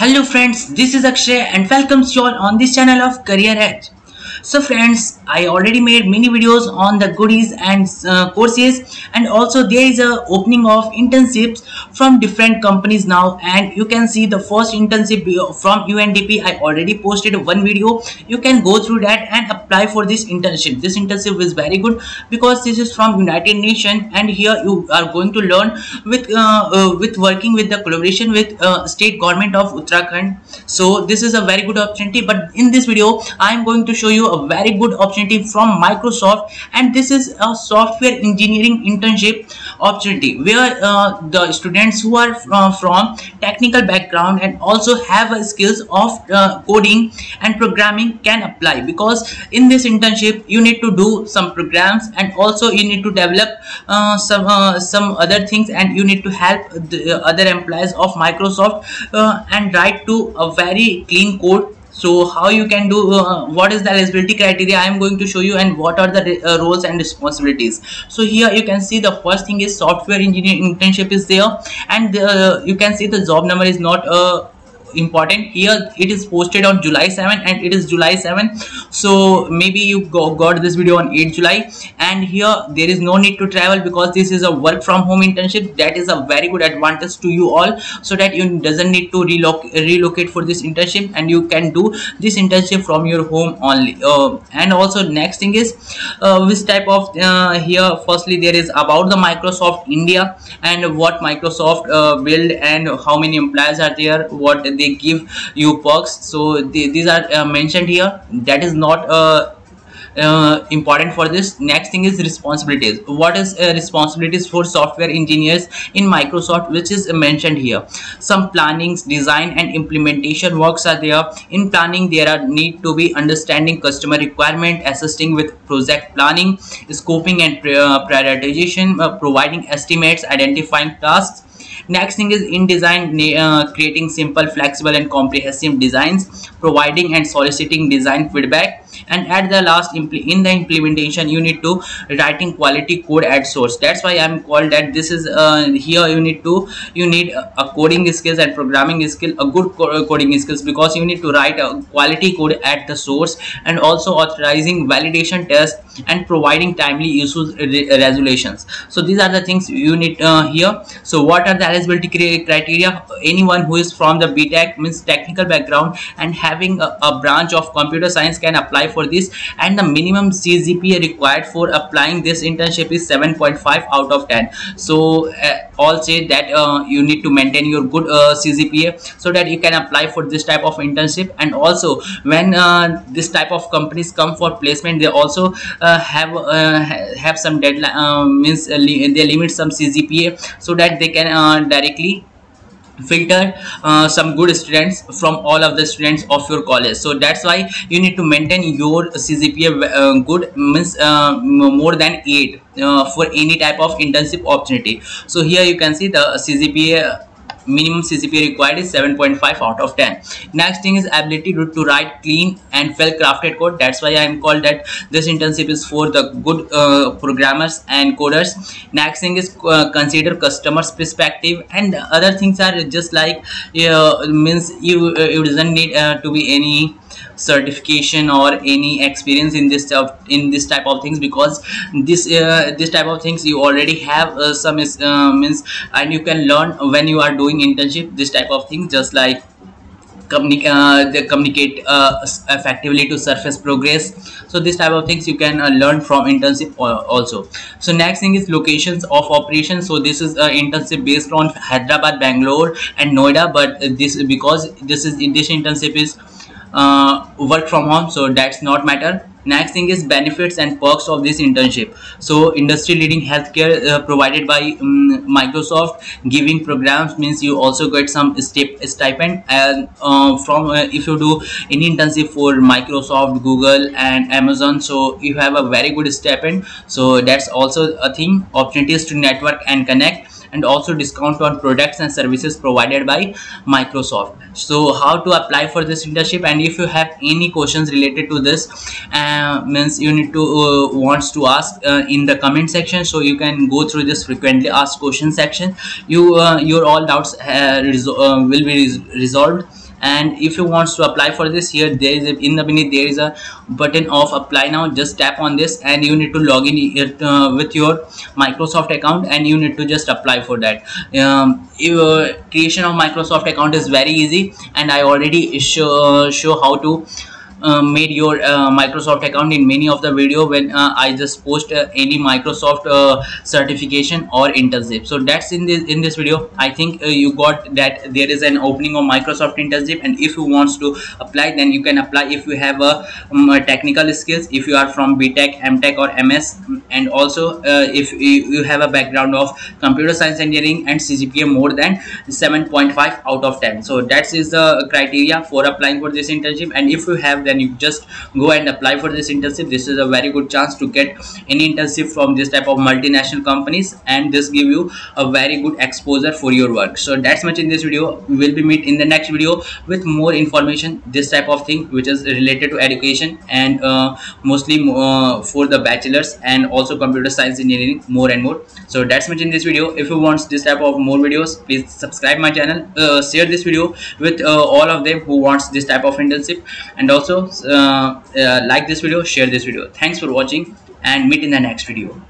Hello friends, this is Akshay and welcomes you all on this channel of Career Edge. So friends, I already made many videos on the goodies and uh, courses and also there is a opening of internships from different companies now and you can see the first internship from UNDP. I already posted one video. You can go through that and apply for this internship. This internship is very good because this is from United Nations and here you are going to learn with uh, uh, with working with the collaboration with uh, state government of Uttarakhand. So this is a very good opportunity but in this video I am going to show you a very good opportunity from Microsoft and this is a software engineering internship opportunity where uh, the students who are from, from, technical background and also have skills of uh, coding and programming can apply because in this internship you need to do some programs and also you need to develop uh, some uh, some other things and you need to help the other employees of Microsoft uh, and write to a very clean code so how you can do uh, what is the eligibility criteria i am going to show you and what are the uh, roles and responsibilities? So here you can see the first thing is software engineering internship is there and uh, you can see the job number is not uh, important. Here it is posted on july 7 and it is july 7 so maybe you go, got this video on 8 july. And here there is no need to travel because this is a work from home internship. That is a very good advantage to you all so that you doesn't need to relocate relocate for this internship. And you can do this internship from your home only. Uh, and also next thing is uh, which type of uh, here firstly there is about the microsoft india and what microsoft uh, build and how many employees are there what they give you perks. So these are uh, mentioned here. That is not uh, uh, important for this. Next thing is responsibilities. What is uh, responsibilities for software engineers in microsoft which is mentioned here? Some plannings design and implementation works are there. In planning there are need to be understanding customer requirement assisting with project planning scoping and uh, prioritization uh, providing estimates identifying tasks next thing is in design uh, creating simple flexible and comprehensive designs providing and soliciting design feedback and at the last in the implementation you need to writing quality code at source. That's why i'm called that this is uh, here you need to you need a coding skills and programming skill a good uh, coding skills because you need to write a quality code at the source and also authorizing validation tests and providing timely issues resolutions. So these are the things you need uh, here. So what are the eligibility criteria? Anyone who is from the btech means technical background and having a, a branch of computer science can apply for this. And the minimum CGPA required for applying this internship is 7.5 out of 10 so uh, all say that uh, you need to maintain your good uh, CGPA so that you can apply for this type of internship. And also when uh, this type of companies come for placement they also uh, have uh, have some deadline means they limit some CGPA so that they can directly filter uh, some good students from all of the students of your college. So that's why you need to maintain your CGPA uh, good means uh, more than 8 uh, for any type of internship opportunity. So here you can see the CGPA minimum CGPA required is 7.5 out of 10. Next thing is ability to, to write clean and well crafted code. That's why I am called that this internship is for the good uh, programmers and coders. Next thing is uh, consider customers perspective and other things are just like uh, means you uh, it doesn't need uh, to be any certification or any experience in this stuff in this type of things because this uh, this type of things you already have uh, some uh, means and you can learn when you are doing internship this type of things just like communicate uh, they communicate uh, effectively to surface progress. So this type of things you can uh, learn from internship also. So next thing is locations of operation. So this is uh, internship based on hyderabad bangalore and noida but this because this is this internship is uh, work from home so that's not matter next thing is benefits and perks of this internship. So industry leading healthcare uh, provided by um, microsoft giving programs means you also get some step stipend. And uh, from uh, if you do any internship for microsoft google and amazon so you have a very good stipend. So that's also a thing. Opportunities to network and connect and also discount on products and services provided by Microsoft. So how to apply for this internship? And if you have any questions related to this uh, means you need to uh, wants to ask uh, in the comment section. So you can go through this frequently asked question section. You uh, your all doubts uh, will be res resolved. And if you want to apply for this here there is a, in the beneath there is a button of apply now. Just tap on this and you need to log in it, uh, with your microsoft account and you need to just apply for that. Um, your creation of microsoft account is very easy and i already show show how to made your uh, Microsoft account in many of the video when uh, I just post uh, any Microsoft uh, certification or internship. So that's in this in this video. I think uh, you got that there is an opening of Microsoft internship, and if you wants to apply, then you can apply if you have a, um, technical skills. If you are from BTech, MTech, or MS, and also if you have a background of computer science engineering and CGPA more than 7.5 out of 10. So that is the criteria for applying for this internship. And if you have then you just go and apply for this internship. This is a very good chance to get any internship from this type of multinational companies and this give you a very good exposure for your work. So that's much in this video. We will be meet in the next video with more information this type of thing which is related to education and uh, mostly uh, for the bachelors and also computer science engineering more and more. So that's much in this video. If you want this type of more videos please subscribe my channel. Uh, share this video with uh, all of them who wants this type of internship. And also uh, uh, like this video share this video. Thanks for watching and meet in the next video